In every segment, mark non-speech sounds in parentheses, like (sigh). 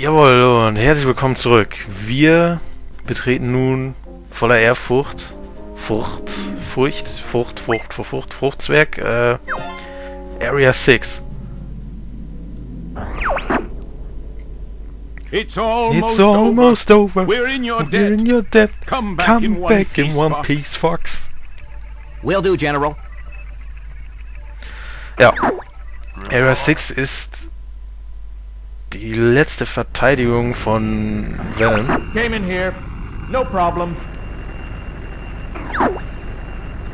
Jawohl, und herzlich willkommen zurück. Wir betreten nun voller Ehrfurcht, Furcht, Furcht, Furcht, Furcht, Furcht, Furcht, Fruchtzwerg, äh, Area 6. It's almost, It's almost over. over. We're in your We're debt. in your debt. Come back Come in one back piece, in one Fox. piece, Fox. Will do, General. Ja. Area 6 ist die letzte Verteidigung von Valen. Came in here. No problem.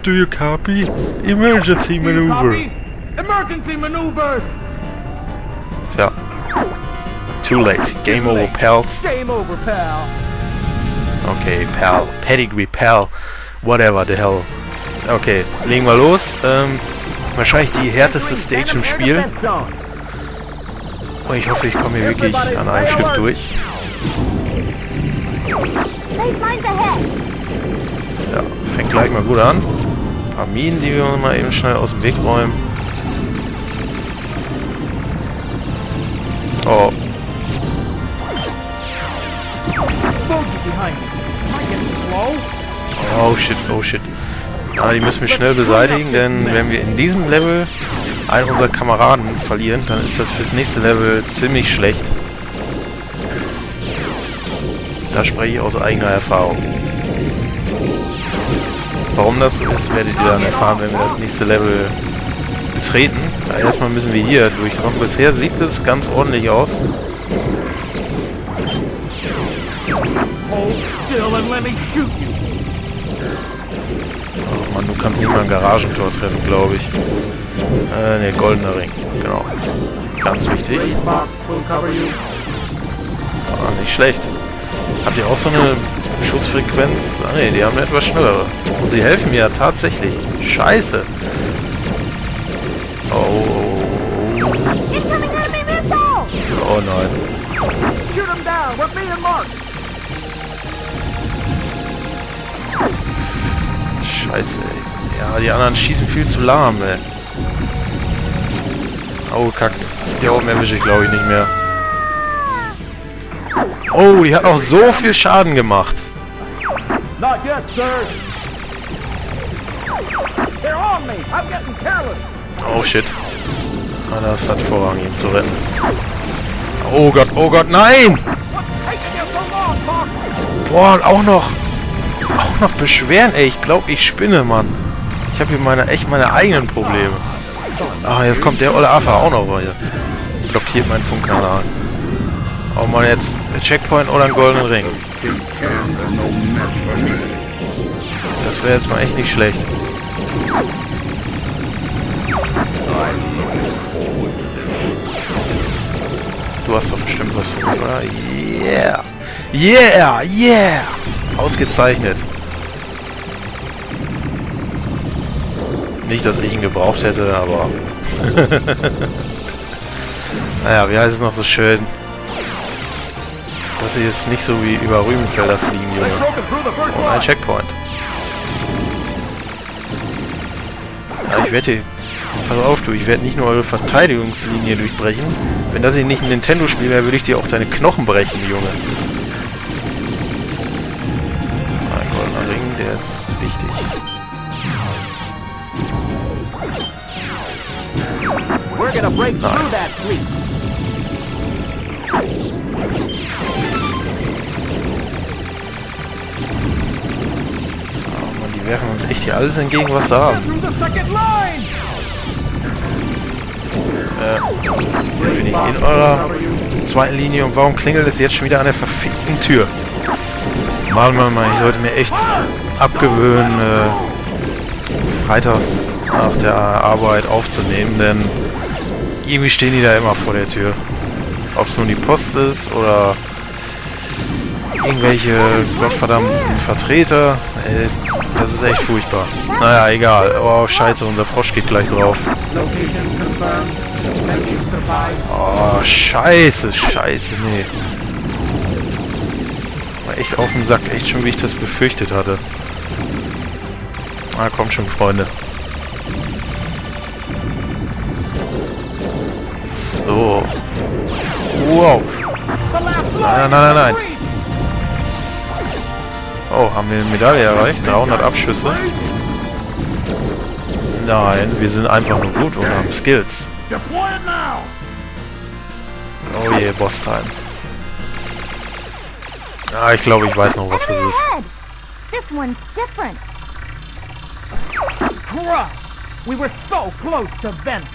Do you copy? Emergency maneuver. copy? Emergency maneuvers. Tja. Too late. Game over, pals. Game over, pal. Okay, Pal. Pedigree, Pal. Whatever the hell. Okay, legen wir los. Ähm, wahrscheinlich die härteste Stage im Spiel. Und ich hoffe, ich komme hier wirklich an einem Stück durch. Ja, fängt gleich mal gut an. Ein paar Minen, die wir mal eben schnell aus dem Weg räumen. Oh, oh shit, oh shit. Ah, die müssen wir schnell beseitigen, denn wenn wir in diesem Level einen unserer Kameraden verlieren, dann ist das fürs nächste Level ziemlich schlecht. Da spreche ich aus eigener Erfahrung. Warum das so ist, werdet ihr dann erfahren, wenn wir das nächste Level betreten. Ja, erstmal müssen wir hier durchkommen. Bisher sieht es ganz ordentlich aus. Oh Mann, du kannst nicht mal ein Garagentor treffen, glaube ich. Äh, ne, goldener Ring. Genau. Ganz wichtig. Ah, nicht schlecht. Habt ihr auch so eine Schussfrequenz? Ah ne, die haben eine etwas schnellere. Und sie helfen mir ja tatsächlich. Scheiße. Oh, enemy missile! oh nein. Scheiße, ey. Ja, die anderen schießen viel zu lahm, ey. Oh, kack. Der oben erwische ich, glaube ich, nicht mehr. Oh, die hat auch so viel Schaden gemacht. Not yet, sir. They're on me. I'm getting careless. Oh, shit. Ah, das hat Vorrang, ihn zu retten. Oh Gott, oh Gott, nein! Boah, und auch noch... Auch noch beschweren, ey. Ich glaube, ich spinne, Mann. Ich habe hier meine, echt meine eigenen Probleme. Ah, jetzt kommt der olle Affe auch noch hier. Blockiert meinen Funkkanal. Oh Mann, jetzt Checkpoint oder einen goldenen Ring. Das wäre jetzt mal echt nicht schlecht. Du hast doch bestimmt was für mich, oder? Yeah! Yeah! Yeah! Ausgezeichnet. Nicht, dass ich ihn gebraucht hätte, aber... (laughs) naja, wie heißt es noch so schön? Das hier ist nicht so wie über Rübenfelder fliegen, Junge. Und ein. Checkpoint. Ja, ich hier... Pass auf, du, ich werde nicht nur eure Verteidigungslinie durchbrechen. Wenn das hier nicht ein Nintendo-Spiel wäre, würde ich dir auch deine Knochen brechen, Junge. Ein goldener Ring, der ist wichtig. We're gonna break through Nice. that fleet. Oh Mann, die werfen uns echt hier alles entgegen, was sie haben. Through line. Sind wir nicht in eurer zweiten Linie und warum klingelt es jetzt schon wieder an der verfickten Tür? Mann, Mann, Mann, ich sollte mir echt abgewöhnen, äh, freitags nach der Arbeit aufzunehmen, denn irgendwie stehen die da immer vor der Tür. Ob es nun die Post ist oder irgendwelche gottverdammten Vertreter, ey, das ist echt furchtbar. Naja, egal. Oh, scheiße, unser Frosch geht gleich drauf. Oh, scheiße, scheiße, nee. War echt auf dem Sack, echt schon, wie ich das befürchtet hatte. Ah, kommt schon, Freunde. Wow. Nein, nein, nein, nein. Oh, haben wir eine Medaille erreicht? 300 Abschüsse? Nein, wir sind einfach nur gut und haben Skills. Oh je, Boss-Time. Ah, ich glaube, ich weiß noch, was das ist. we were so close to Venice.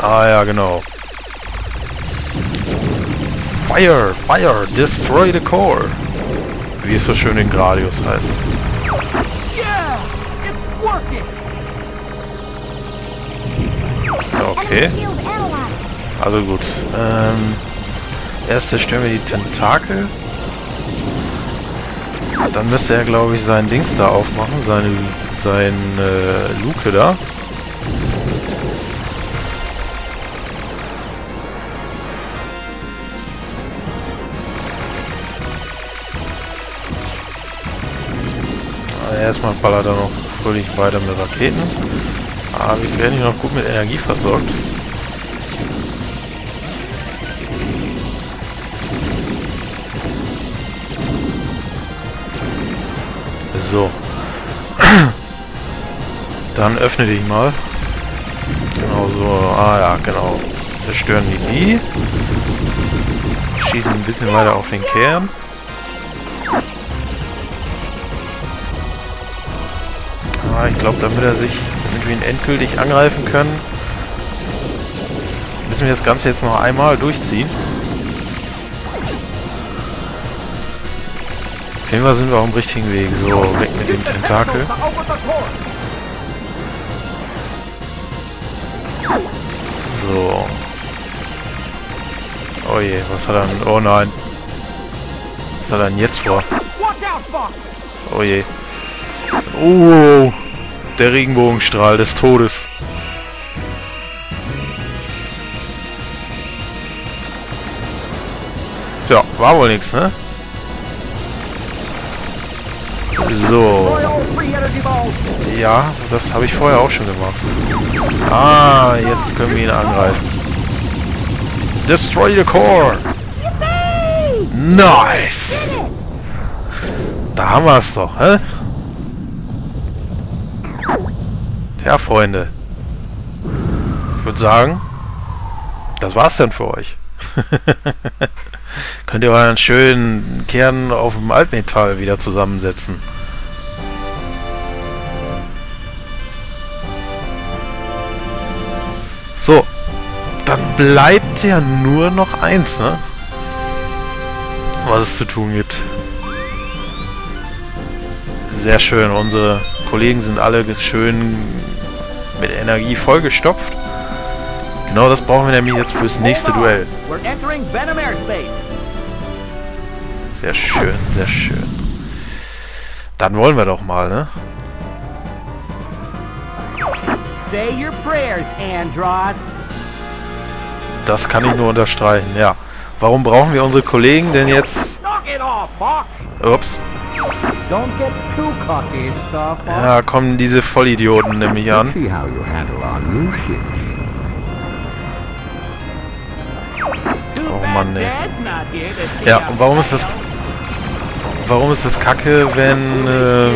Ah ja, genau. Fire, fire, destroy the core. Wie es so schön in Gradius heißt. Okay, also gut. Ähm, erst zerstören wir die Tentakel. Dann müsste er, glaube ich, sein Dings da aufmachen, seine, seine äh, Luke da. Erstmal ballert er noch fröhlich weiter mit Raketen. Aber wir werden hier noch gut mit Energie versorgt. So. (clears throat) Dann öffne dich mal. Genau so. Ah ja, genau. Zerstören die die. Schießen ein bisschen weiter auf den Kern. Ah, ich glaube, damit er sich, damit wir ihn endgültig angreifen können, müssen wir das Ganze jetzt noch einmal durchziehen. Auf jeden Fall sind wir auf dem richtigen Weg. So, weg mit dem Tentakel. So. Oh je, was hat er denn? Oh nein. Was hat er denn jetzt vor? Oh je. Oh, der Regenbogenstrahl des Todes. Ja, war wohl nix, ne? So. Ja, das habe ich vorher auch schon gemacht. Ah, jetzt können wir ihn angreifen. Destroy the core! Nice! Da haben wir es doch, hä? Tja, Freunde. Ich würde sagen, das war's dann für euch. (laughs) Könnt ihr euren schönen Kern auf dem Altmetall wieder zusammensetzen. So, dann bleibt ja nur noch eins, ne? Was es zu tun gibt. Sehr schön, unsere Kollegen sind alle schön mit Energie vollgestopft. Genau das brauchen wir nämlich jetzt fürs nächste. Duell. Sehr schön, sehr schön. Dann wollen wir doch mal, ne? Das kann ich nur unterstreichen, ja. Warum brauchen wir unsere Kollegen denn jetzt... Ups. Don't get too cocky, Star Fox. Ja, kommen diese Vollidioten nämlich an. Oh Mann, ey. Ja, und warum ist das... Warum ist das kacke, wenn äh,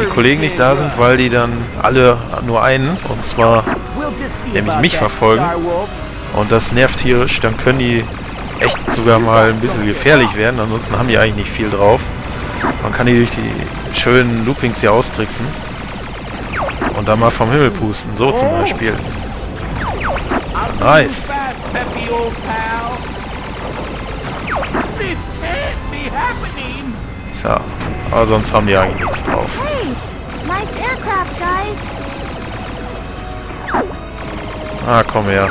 die Kollegen nicht da sind? Weil die dann alle nur einen, und zwar... Nämlich mich verfolgen. Und das nervt tierisch, dann können die echt sogar mal ein bisschen gefährlich werden. Ansonsten haben die eigentlich nicht viel drauf. Man kann die durch die schönen Loopings hier austricksen. Und dann mal vom Himmel pusten. So zum Beispiel. Nice. Tja, aber sonst haben die eigentlich nichts drauf. Ah, komm her.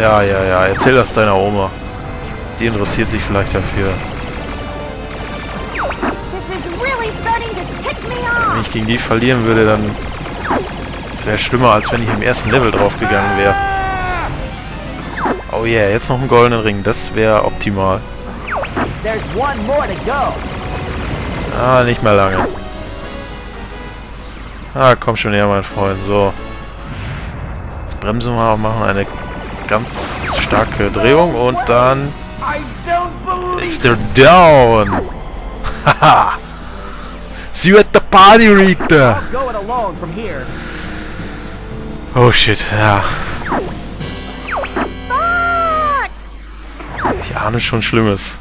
Ja, ja, ja. Erzähl das deiner Oma. Die interessiert sich vielleicht dafür. This is really starting to tick me Wenn ich gegen die verlieren würde, dann... Das wäre schlimmer, als wenn ich im ersten Level draufgegangen wäre. Oh yeah, jetzt noch einen goldenen Ring. Das wäre optimal. There's one more to go. Ah, nicht mehr lange. Ah, komm schon her, mein Freund. So. Jetzt bremsen wir und machen eine ganz starke Drehung und dann I don't believe ist der down. Haha. See you at the party, Rita. I'll go it alone from here. Oh shit, ja. Fuck! Ich ahne schon Schlimmes.